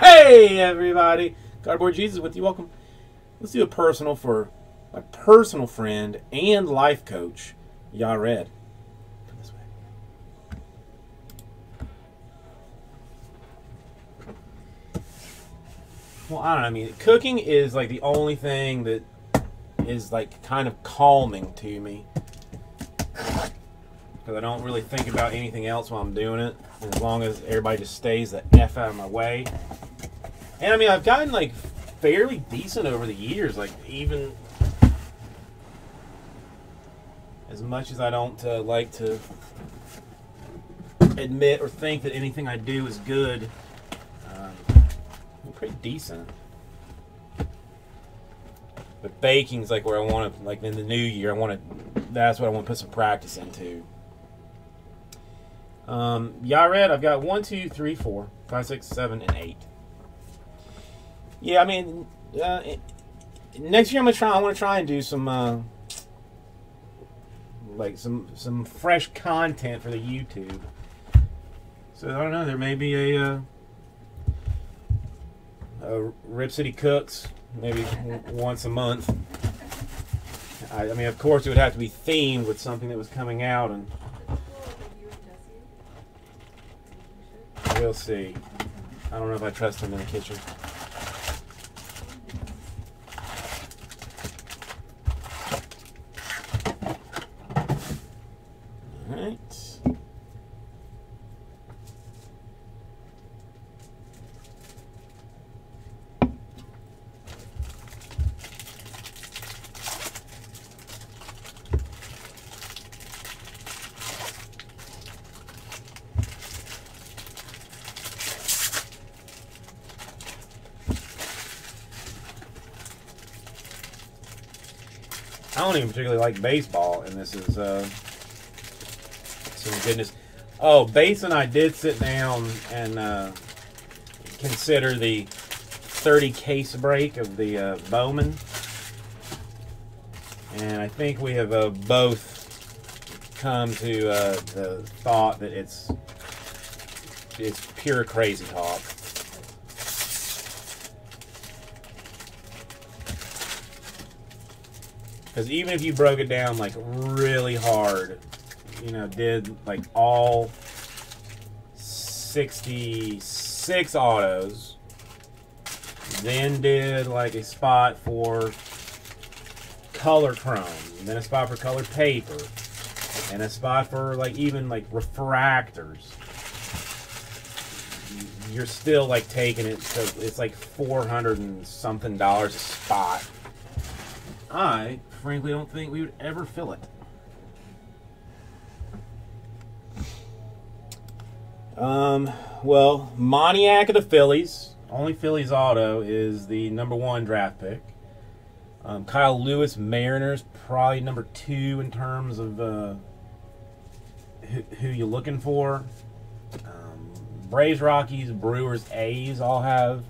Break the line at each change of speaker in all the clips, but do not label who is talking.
Hey, everybody. Cardboard Jesus with you. Welcome. Let's do a personal for my personal friend and life coach, Yared. Come this way. Well, I don't know. I mean, cooking is like the only thing that is like kind of calming to me. Because I don't really think about anything else while I'm doing it. As long as everybody just stays the F out of my way. And I mean, I've gotten like fairly decent over the years. Like, even as much as I don't uh, like to admit or think that anything I do is good, um, I'm pretty decent. But baking's like where I want to, like in the new year, I want to, that's what I want to put some practice into. Um, Yared, I've got one, two, three, four, five, six, seven, and eight. Yeah, I mean, uh, next year I'm gonna try. I want to try and do some, uh, like some some fresh content for the YouTube. So I don't know. There may be a, uh, a Rip City Cooks maybe once a month. I, I mean, of course, it would have to be themed with something that was coming out, and we'll see. I don't know if I trust him in the kitchen. Alright. I don't even particularly like baseball, and this is uh, some goodness. Oh, Bates and I did sit down and uh, consider the 30 case break of the uh, Bowman, and I think we have uh, both come to uh, the thought that it's it's pure crazy talk. Because even if you broke it down like really hard, you know, did like all 66 autos, then did like a spot for color chrome, then a spot for colored paper, and a spot for like even like refractors. You're still like taking it, so it's like 400 and something dollars a spot. I frankly don't think we would ever fill it. Um, well, Moniak of the Phillies, only Phillies auto is the number one draft pick. Um, Kyle Lewis, Mariners, probably number two in terms of uh, who, who you're looking for. Um, Braves, Rockies, Brewers, A's all have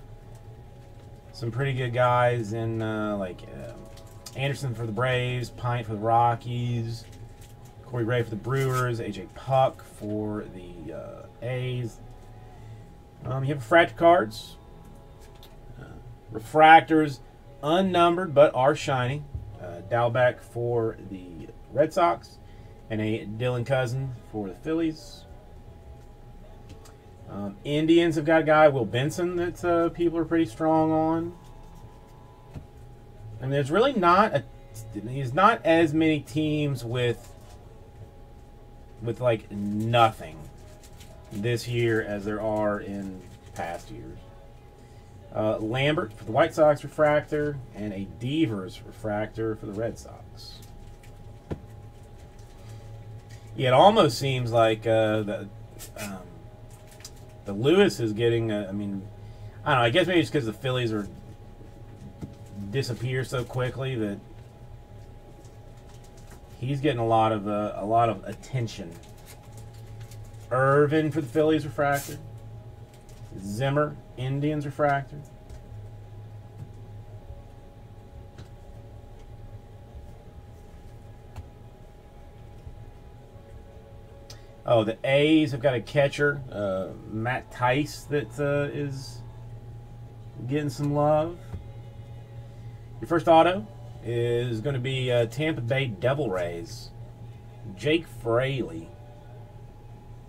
some pretty good guys in uh, like uh, Anderson for the Braves, Pint for the Rockies, Corey Ray for the Brewers, AJ Puk for the uh, A's. Um, you have refractor cards, uh, refractors, unnumbered but are shiny. Uh, Dalbec for the Red Sox, and a Dylan Cozens for the Phillies. Um, Indians have got a guy, Will Benson, that uh, people are pretty strong on. And there's really not a there's not as many teams with with like nothing this year as there are in past years. Uh, Lambert for the White Sox refractor and a Devers refractor for the Red Sox. Yeah, it almost seems like uh, the um, the Lewis is getting. I mean, I don't know. I guess maybe it's because the Phillies are disappear so quickly that he's getting a lot of uh, a lot of attention. Irvin for the Phillies refractor. Zimmer Indians refractor. Oh, the A's have got a catcher, uh, Matt Thaiss, that uh, is getting some love. Your first auto is going to be uh, Tampa Bay Devil Rays. Jake Fraley.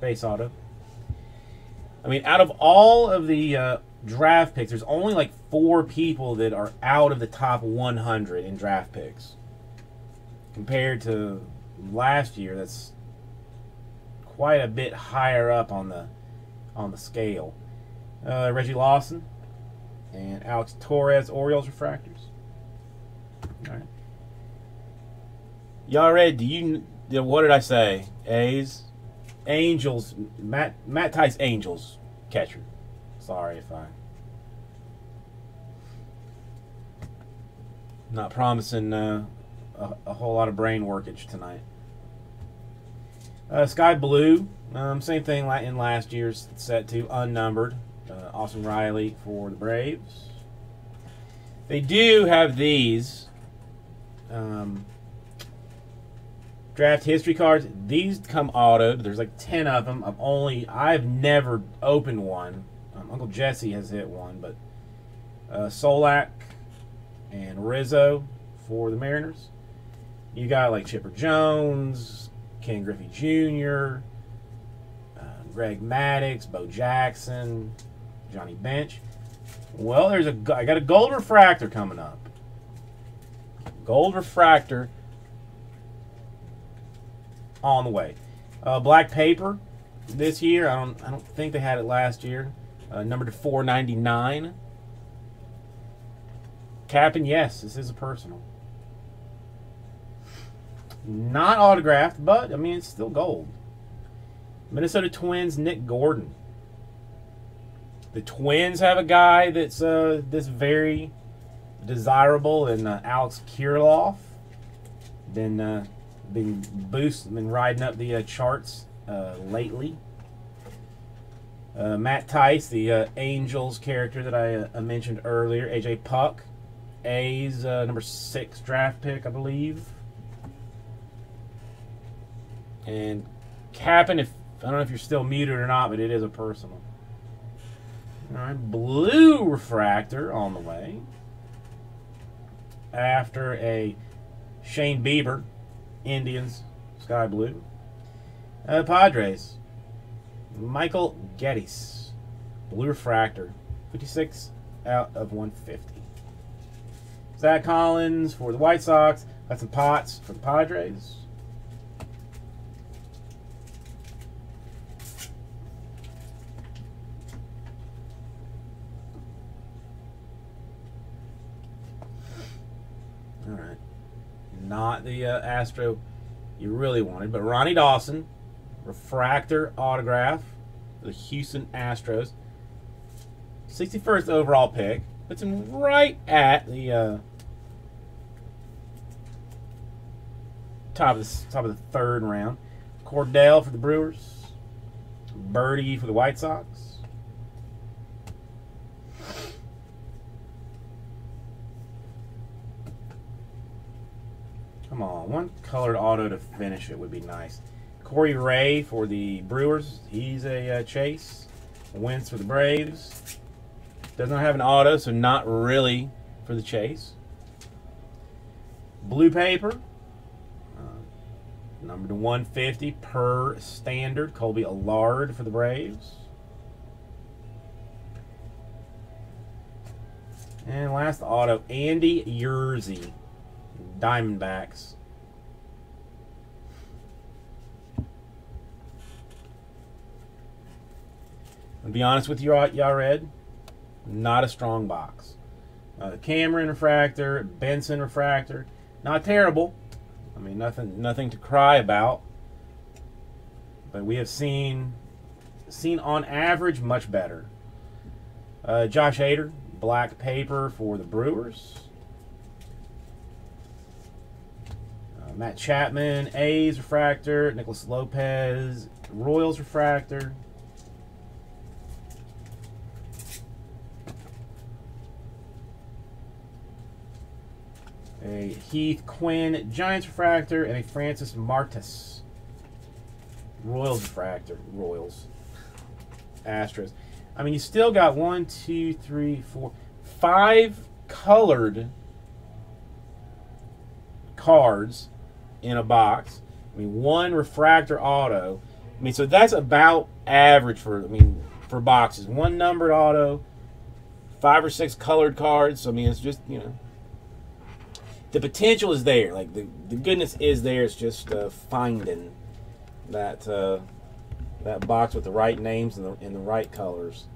Base auto. I mean, out of all of the uh, draft picks, there's only like four people that are out of the top 100 in draft picks. Compared to last year, that's quite a bit higher up on the on the scale. Uh, Reggie Lawson and Alex Torres, Orioles refractors. All right. Y'all ready? Do you? What did I say? A's, Angels. Matt Matt Thaiss Angels catcher. Sorry if I. Not promising uh, a, a, whole lot of brain workage tonight. Uh, Sky Blue, um, same thing in last year's set to unnumbered. Uh, Austin Riley for the Braves. They do have these um, draft history cards. These come autoed. There's like ten of them. I've only I've never opened one. Um, Uncle Jesse has hit one, but uh, Solak and Rizzo for the Mariners. You got like Chipper Jones, Ken Griffey Jr., uh, Greg Maddux, Bo Jackson, Johnny Bench. Well, there's a I got a gold refractor coming up. Gold refractor on the way. Uh, black paper this year. I don't I don't think they had it last year. Uh, number to 499. Captain, yes, this is a personal. Not autographed, but I mean it's still gold. Minnesota Twins, Nick Gordon. The Twins have a guy that's uh, this very desirable, and uh, Alex Kirilloff. Been uh, been boosting, been riding up the uh, charts uh, lately. Uh, Matt Thaiss, the uh, Angels character that I mentioned earlier, AJ Puk, A's number six draft pick, I believe. And Captain, if I don't know if you're still muted or not, but it is a personal. All right, blue refractor on the way. After a Shane Bieber, Indians, sky blue. Uh, Padres, Michael Gettys, blue refractor, 56 out of 150. Zack Collins for the White Sox. Got some Potts for the Padres. Not the uh, Astro you really wanted, but Ronnie Dawson, refractor autograph, the Houston Astros, 61st overall pick, puts him right at the uh, top of the top of the third round. Cordell for the Brewers, Burdi for the White Sox. Come on, one colored auto to finish it would be nice. Corey Ray for the Brewers. He's a uh, chase. Wentz for the Braves. Does not have an auto, so not really for the chase. Blue paper. Uh, number to 150 per standard. Kolby Allard for the Braves. And last auto, Andy Yerzy Diamondbacks. To be honest with you, Yared, not a strong box. Uh, Cameron refractor, Benson refractor, not terrible. I mean, nothing, nothing to cry about. But we have seen, seen on average, much better. Uh, Josh Hader, black paper for the Brewers. Uh, Matt Chapman, A's refractor. Nicholas Lopez, Royals refractor. A Heath Quinn, Giants refractor, and a Francis Martes, Royals refractor. Royals. Astros. I mean, you still got one, two, three, four, five colored cards in a box. I mean, one refractor auto. I mean, so that's about average for I mean for boxes. One numbered auto, five or six colored cards. So, I mean, it's just you know the potential is there. Like the the goodness is there. It's just uh, finding that uh, that box with the right names and the, and the right colors.